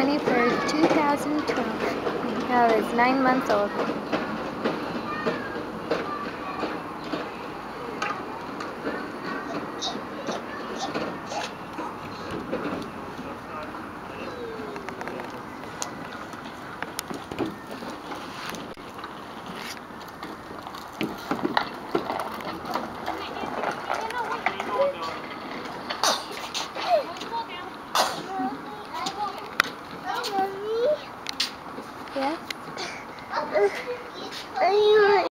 Twenty-first, 2012. Now is nine months old. Thank you. 哎哎呦